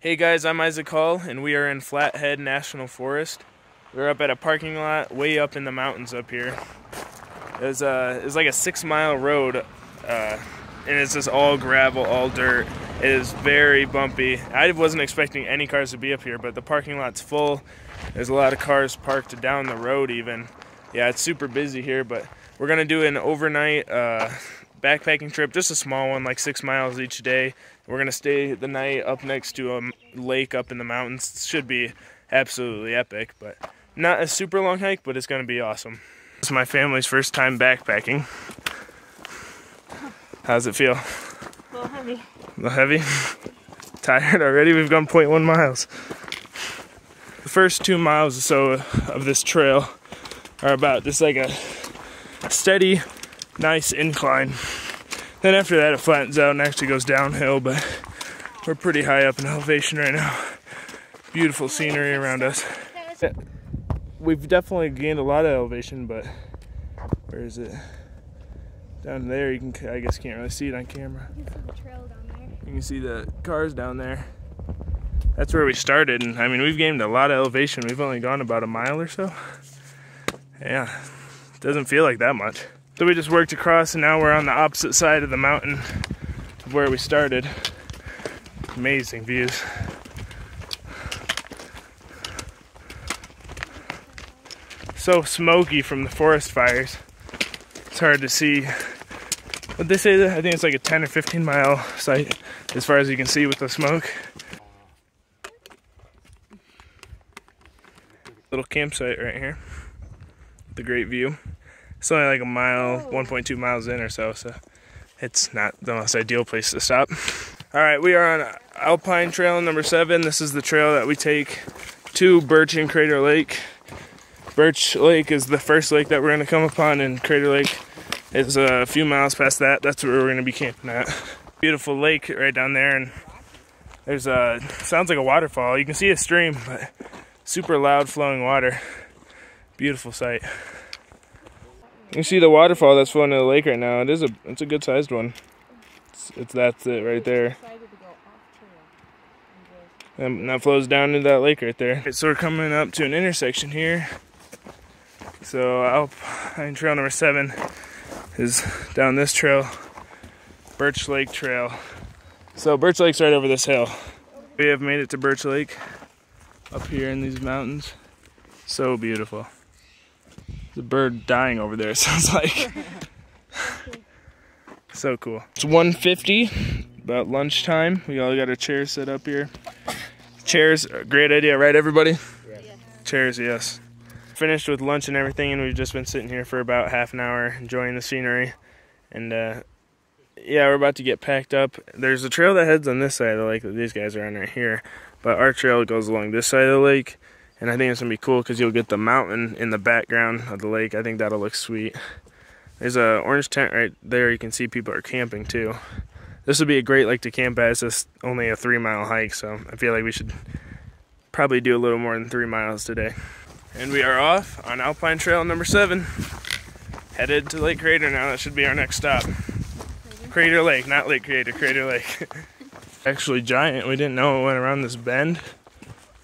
Hey guys, I'm Isaac Hall, and we are in Flathead National Forest. We're up at a parking lot way up in the mountains up here. It's, uh, it's like a six mile road, uh, and it's just all gravel, all dirt. It is very bumpy. I wasn't expecting any cars to be up here, but the parking lot's full. There's a lot of cars parked down the road even. Yeah, it's super busy here, but we're gonna do an overnight uh, backpacking trip, just a small one, like six miles each day. We're gonna stay the night up next to a lake up in the mountains. It should be absolutely epic, but not a super long hike, but it's gonna be awesome. It's my family's first time backpacking. How's it feel? A little heavy. A little heavy? Tired already? We've gone 0.1 miles. The first two miles or so of this trail are about just like a steady, nice incline. Then after that, it flattens out and actually goes downhill, but we're pretty high up in elevation right now. Beautiful scenery around us. We've definitely gained a lot of elevation, but where is it? Down there, you can, I guess, can't really see it on camera. You can see the trail down there. You can see the cars down there. That's where we started, and I mean, we've gained a lot of elevation. We've only gone about a mile or so. Yeah, doesn't feel like that much. So we just worked across, and now we're on the opposite side of the mountain of where we started. Amazing views. So smoky from the forest fires. It's hard to see. But they say? I think it's like a 10 or 15 mile site, as far as you can see with the smoke. Little campsite right here. The great view. It's only like a mile, 1.2 miles in or so, so it's not the most ideal place to stop. All right, we are on Alpine Trail number seven. This is the trail that we take to Birch and Crater Lake. Birch Lake is the first lake that we're going to come upon, and Crater Lake is a few miles past that. That's where we're going to be camping at. Beautiful lake right down there, and there's a sounds like a waterfall. You can see a stream, but super loud flowing water. Beautiful sight. You see the waterfall that's flowing in the lake right now. It is a it's a good sized one. It's, it's that's it right there. And that flows down into that lake right there. So we're coming up to an intersection here. So Alpine Trail number seven is down this trail, Birch Lake Trail. So Birch Lake's right over this hill. We have made it to Birch Lake up here in these mountains. So beautiful. There's a bird dying over there, it sounds like. so cool. It's 1.50, about lunchtime. We all got our chairs set up here. Chairs, great idea, right everybody? Chairs, yes. Finished with lunch and everything, and we've just been sitting here for about half an hour enjoying the scenery. And uh, yeah, we're about to get packed up. There's a trail that heads on this side of the lake that these guys are on right here, but our trail goes along this side of the lake. And I think it's gonna be cool because you'll get the mountain in the background of the lake. I think that'll look sweet. There's a orange tent right there. You can see people are camping too. This would be a great lake to camp at. It's just only a three mile hike, so I feel like we should probably do a little more than three miles today. And we are off on Alpine Trail number seven. Headed to Lake Crater now. That should be our next stop. Crater Lake, not Lake Crater, Crater Lake. Actually giant. We didn't know it went around this bend.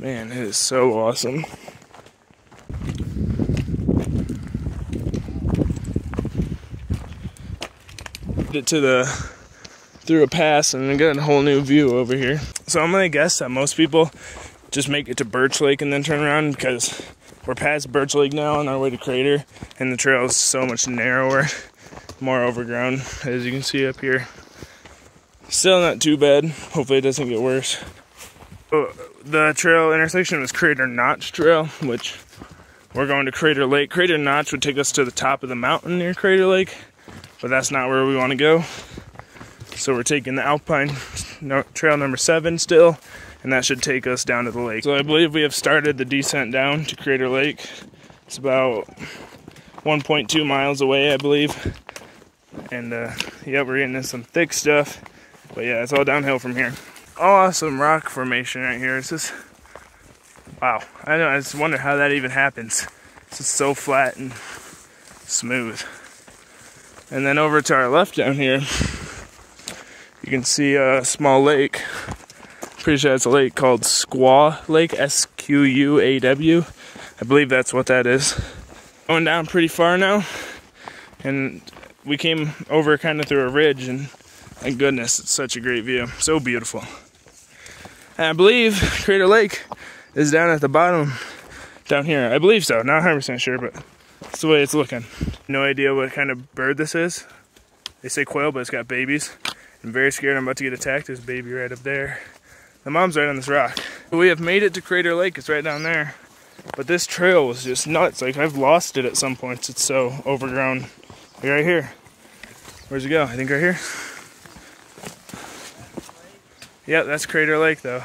Man, it is so awesome. Get to the through a pass and get a whole new view over here. So I'm gonna guess that most people just make it to Birch Lake and then turn around because we're past Birch Lake now on our way to Crater and the trail is so much narrower, more overgrown as you can see up here. Still not too bad. Hopefully it doesn't get worse. Oh, the trail intersection was Crater Notch Trail, which we're going to Crater Lake. Crater Notch would take us to the top of the mountain near Crater Lake, but that's not where we want to go. So we're taking the Alpine no, Trail number seven still, and that should take us down to the lake. So I believe we have started the descent down to Crater Lake. It's about 1.2 miles away, I believe. And uh, yeah, we're getting in some thick stuff. But yeah, it's all downhill from here awesome rock formation right here. It's just wow. I know. I just wonder how that even happens. It's just so flat and smooth. And then over to our left down here, you can see a small lake, Pretty sure it's a lake called Squaw Lake, S Q U A W. I believe that's what that is. Going down pretty far now, and we came over kind of through a ridge, and thank goodness, it's such a great view. So beautiful. And I believe Crater Lake is down at the bottom down here. I believe so. Not 100% sure, but that's the way it's looking. No idea what kind of bird this is. They say quail, but it's got babies. I'm very scared I'm about to get attacked. There's a baby right up there. The mom's right on this rock. We have made it to Crater Lake. It's right down there. But this trail was just nuts. Like, I've lost it at some points. It's so overgrown. Right here. Where's it go? I think right here. Yep, that's Crater Lake, though.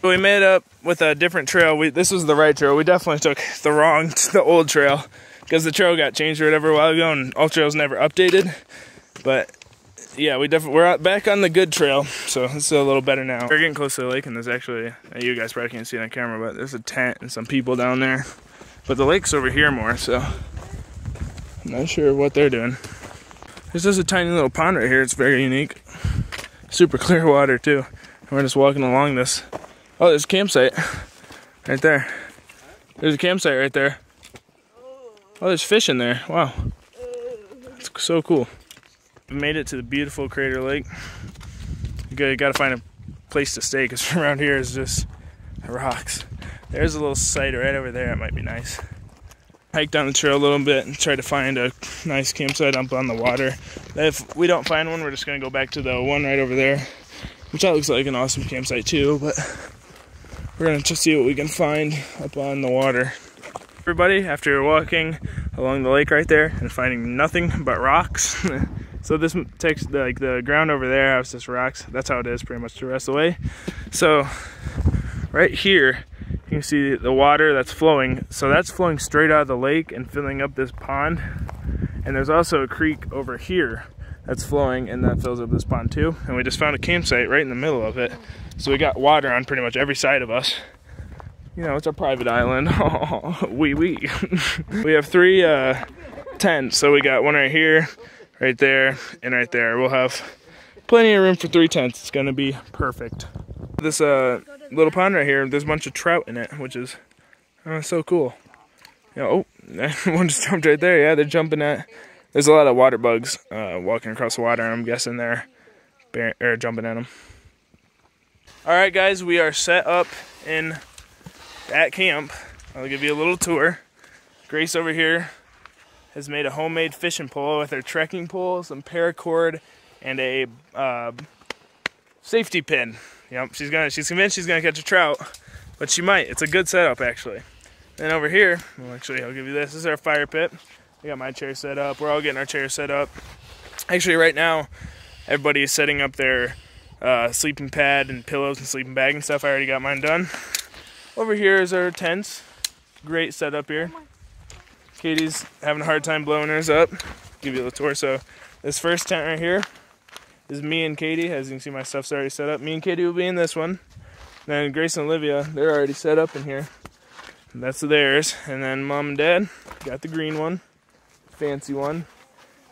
We made up with a different trail. We, this was the right trail. We definitely took the wrong, the old trail, because the trail got changed or whatever a while ago, and all trails never updated. But yeah, we definitely we're back on the good trail, so it's a little better now. We're getting close to the lake, and there's actually uh, you guys probably can't see it on camera, but there's a tent and some people down there. But the lake's over here more, so I'm not sure what they're doing. There's just a tiny little pond right here. It's very unique, super clear water too. We're just walking along this. Oh, there's a campsite right there. There's a campsite right there. Oh, there's fish in there. Wow, it's so cool. We made it to the beautiful Crater Lake. You gotta find a place to stay because around here is just rocks. There's a little site right over there. It might be nice. Hike down the trail a little bit and try to find a nice campsite up on the water. If we don't find one, we're just gonna go back to the one right over there, which that looks like an awesome campsite too. But we're gonna just see what we can find up on the water. Everybody, after walking along the lake right there and finding nothing but rocks. So this takes like the ground over there has just rocks. That's how it is pretty much the rest of the way. So right here, you see the water that's flowing. So that's flowing straight out of the lake and filling up this pond. And there's also a creek over here that's flowing and that fills up this pond too. And we just found a campsite right in the middle of it. So we got water on pretty much every side of us. You know, it's a private island. wee wee. we have three uh, tents. So we got one right here, right there, and right there. We'll have plenty of room for three tents. It's gonna be perfect. This uh, little pond right here, there's a bunch of trout in it, which is uh, so cool. You know, oh, one just jumped right there. Yeah, they're jumping at. There's a lot of water bugs uh, walking across the water, I'm guessing they're or jumping at them. All right, guys, we are set up in at camp. I'll give you a little tour. Grace over here has made a homemade fishing pole with her trekking pole, some paracord, and a uh, safety pin. Yep, she's gonna. She's convinced she's gonna catch a trout, but she might. It's a good setup actually. Then over here, well, actually, I'll give you this. This is our fire pit. I got my chair set up. We're all getting our chairs set up. Actually, right now, everybody is setting up their uh, sleeping pad and pillows and sleeping bag and stuff. I already got mine done. Over here is our tents. Great setup here. Katie's having a hard time blowing hers up. Give you a tour. So this first tent right here is me and Katie. As you can see, my stuff's already set up. Me and Katie will be in this one. Then Grace and Olivia, they're already set up in here. That's theirs. And then mom and dad got the green one, fancy one.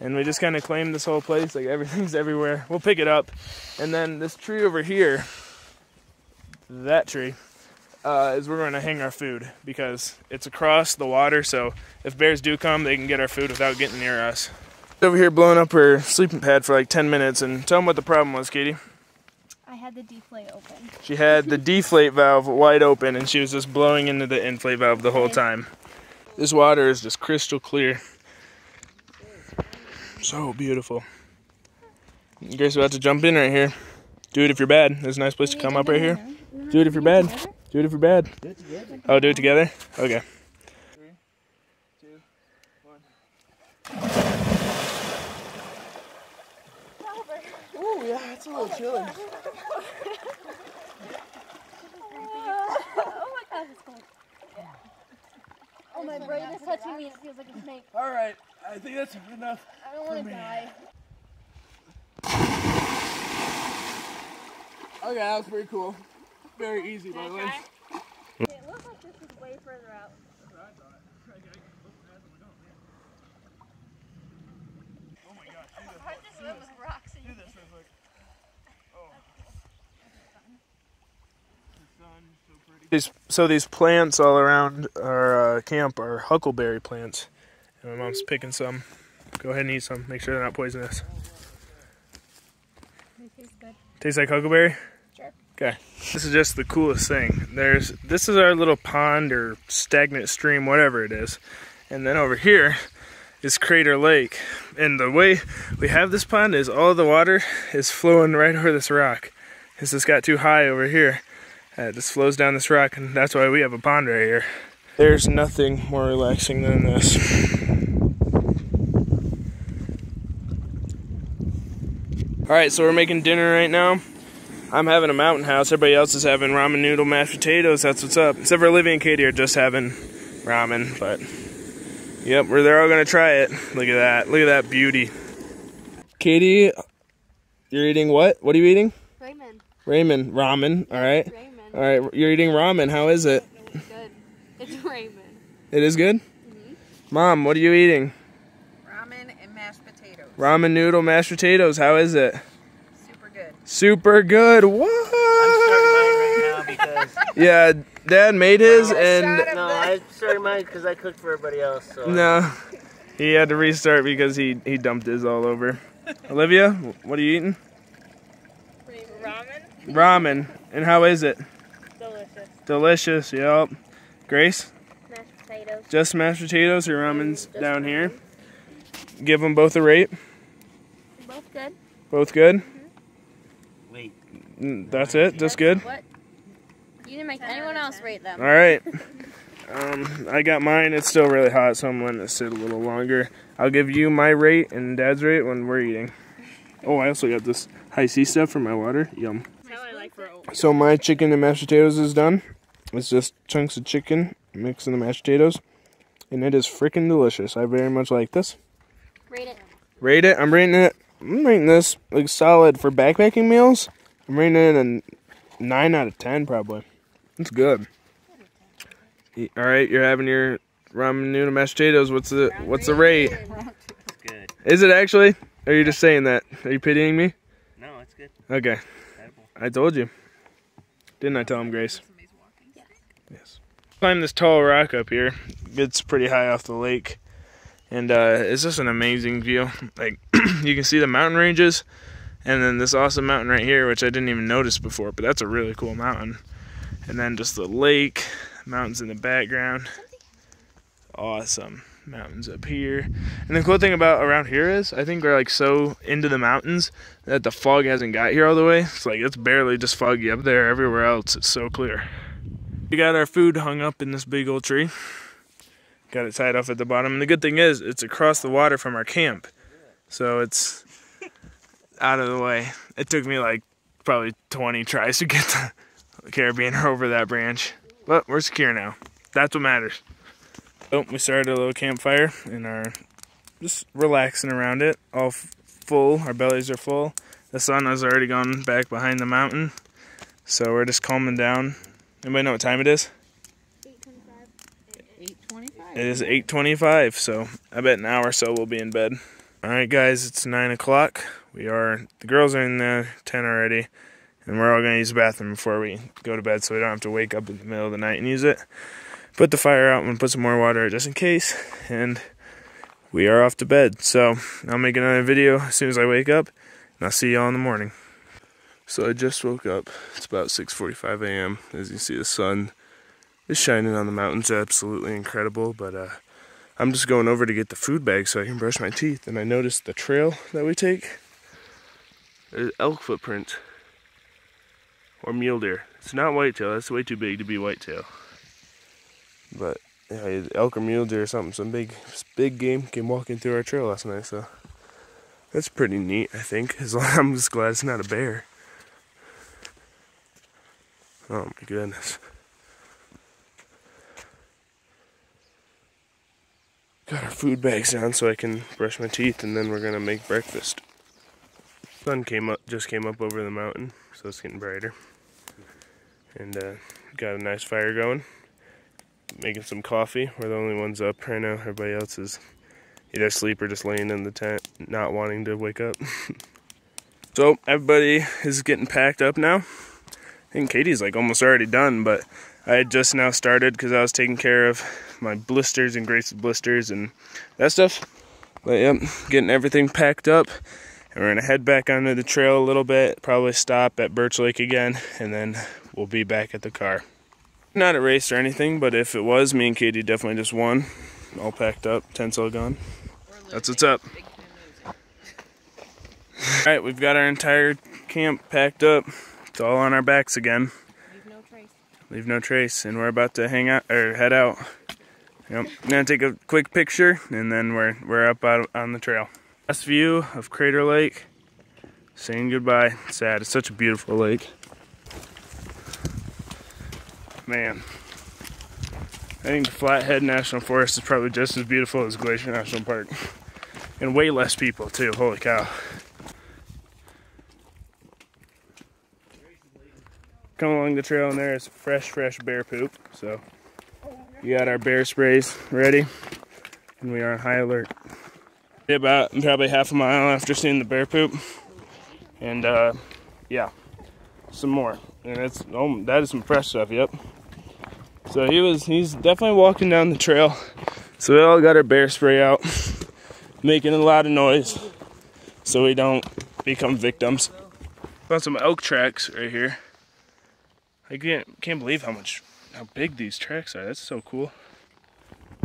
And we just kind of claim this whole place, like everything's everywhere. We'll pick it up. And then this tree over here, that tree, uh, is we're going to hang our food because it's across the water. So if bears do come, they can get our food without getting near us. Over here blowing up her sleeping pad for like 10 minutes and tell them what the problem was, Katie. I had the deflate open. She had the deflate valve wide open and she was just blowing into the inflate valve the whole time. This water is just crystal clear. So beautiful. Grace about to jump in right here. Do it if you're bad. There's a nice place to come up right here. Do it if you're bad. Do it if you're bad. Do it together. Oh, do it together? Okay. Three, two, one. Ooh, yeah, it's a little chilly. oh my god, it's cold. Oh, my brain is touching me. It feels like a snake. All right, I think that's enough. I don't want to die. Okay, that was pretty cool. Very easy, by the way. It looks like this is way further out. Part this room with rocks and Do this real quick. Oh. These, so these plants all around our uh, camp are huckleberry plants. And my mom's picking some. Go ahead and eat some. Make sure they're not poisonous. Tastes like huckleberry? Sure. Okay. This is just the coolest thing. There's this is our little pond or stagnant stream, whatever it is. And then over here is Crater Lake. And the way we have this pond is all the water is flowing right over this rock. It's just got too high over here. Uh, it just flows down this rock and that's why we have a pond right here. There's nothing more relaxing than this. All right, so we're making dinner right now. I'm having a mountain house. Everybody else is having ramen noodle mashed potatoes. That's what's up. Except for Olivia and Katie are just having ramen. But yep, we're they're all gonna try it. Look at that. Look at that beauty. Katie, you're eating what? What are you eating? Raymond. Ramen. Ramen. All right. All right. You're eating ramen. How is it? It's Good. It's ramen. It is good. Mm-hmm. Mom, what are you eating? Ramen and mashed potatoes. Ramen noodle mashed potatoes. How is it? Super good. Super good. What? I'm starting mine right now because Yeah, Dad made his and no, I started mine because I cooked for everybody else. So no, he had to restart because he he dumped his all over. Olivia, what are you eating? Ramen. Ramen. And how is it? Delicious. Delicious. Yep. Grace, Mashed potatoes. just mashed potatoes. Your ramen's down here. Give them both a rate. Both good. Both good. wait, Mm, That's it. Just good. What? You didn't make anyone else rate them. All right. Um, I got mine. It's still really hot, so I'm letting it sit a little longer. I'll give you my rate and Dad's rate when we're eating. Oh, I also got this Hi-C stuff for my water. Yum. So my chicken and mashed potatoes is done. It's just chunks of chicken mixed in the mashed potatoes, and it is freaking delicious. I very much like this. Rate it. Rate it. I'm rating it. I'm rating this like solid for backpacking meals. I'm rating it a nine out of ten probably. It's good. All right, you're having your ramen noodle mashed potatoes. What's the what's the rate? it's good. Is it actually? Or are you just saying that? Are you pitying me? No, it's good. Okay, Edible. I told you. Didn't I tell him, Grace? Climb this tall rock up here. It's pretty high off the lake, and uh, it's just an amazing view. Like you can see the mountain ranges, and then this awesome mountain right here, which I didn't even notice before, but that's a really cool mountain. And then just the lake, mountains in the background. Awesome mountains up here. And the cool thing about around here is I think we're like so into the mountains that the fog hasn't got here all the way. It's like it's barely just foggy up there. Everywhere else it's so clear. We got our food hung up in this big old tree. Got it tied off at the bottom. And the good thing is it's across the water from our camp. So it's out of the way. It took me like probably 20 tries to get the carabiner over that branch. But we're secure now. That's what matters. Oh, we started a little campfire and are just relaxing around it. All full. Our bellies are full. The sun has already gone back behind the mountain. So we're just calming down. Anybody know what time it is? 825. It is 8:25, so I bet an hour or so we'll be in bed. All right, guys, it's nine o'clock. We are the girls are in the tent already, and we're all gonna use the bathroom before we go to bed, so we don't have to wake up in the middle of the night and use it. Put the fire out and put some more water just in case, and we are off to bed. So I'll make another video as soon as I wake up, and I'll see y'all in the morning. So I just woke up. It's about 6:45 a.m. As you see, the sun is shining on the mountains. Absolutely incredible. But uh, I'm just going over to get the food bag so I can brush my teeth. And I noticed the trail that we take. There's elk footprint or mule deer. It's not whitetail. That's way too big to be whitetail. But yeah, elk or mule deer or something. Some big, big game came walking through our trail last night. So that's pretty neat. I think. As long, I'm just glad it's not a bear. Oh my goodness. Got our food bags down so I can brush my teeth and then we're gonna make breakfast. Sun came up just came up over the mountain, so it's getting brighter. And uh, got a nice fire going. Making some coffee. We're the only ones up right now. Everybody else is either asleep or just laying in the tent, not wanting to wake up. so everybody is getting packed up now. I think Katie's like almost already done, but I had just now started because I was taking care of my blisters and Grace's blisters and that stuff. But yep, getting everything packed up. And we're gonna head back onto the trail a little bit, probably stop at Birch Lake again, and then we'll be back at the car. Not a race or anything, but if it was, me and Katie definitely just won. All packed up, tents all gone. That's what's up. Alright, we've got our entire camp packed up. It's all on our backs again. Leave no trace. Leave no trace, and we're about to hang out or head out. Yep. I'm gonna take a quick picture, and then we're we're up out on the trail. Last view of Crater Lake. Saying goodbye. Sad. It's such a beautiful lake. Man. I think Flathead National Forest is probably just as beautiful as Glacier National Park. And way less people too. Holy cow. Come along the trail and there is fresh, fresh bear poop. So we got our bear sprays ready and we are on high alert. About probably half a mile after seeing the bear poop. And uh, yeah, some more. And it's oh, that is some fresh stuff, yep. So he was he's definitely walking down the trail. So we all got our bear spray out, making a lot of noise so we don't become victims. Found some elk tracks right here. I can't can't believe how much how big these tracks are. That's so cool.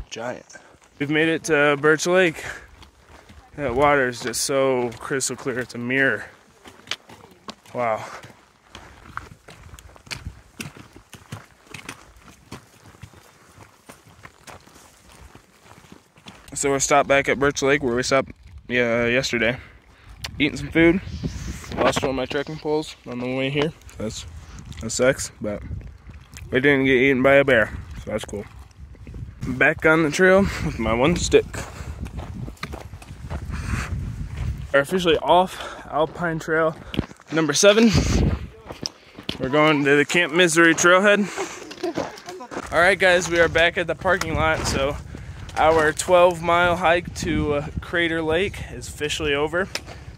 Giant. We've made it to Birch Lake. That water is just so crystal clear. It's a mirror. Wow. So we're stopped back at Birch Lake where we stopped yeah, yesterday. Eating some food. Lost one of my trekking poles on the way here. That's that sucks, but we didn't get eaten by a bear, so that's cool. Back on the trail with my one stick. We're officially off Alpine Trail number seven. We're going to the Camp Misery Trailhead. All right, guys, we are back at the parking lot. So our 12 mile hike to uh, Crater Lake is officially over.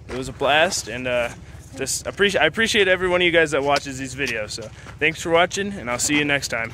It was a blast, and uh, just appreciate I appreciate every one of you guys that watches these videos. So thanks for watching, and I'll see you next time.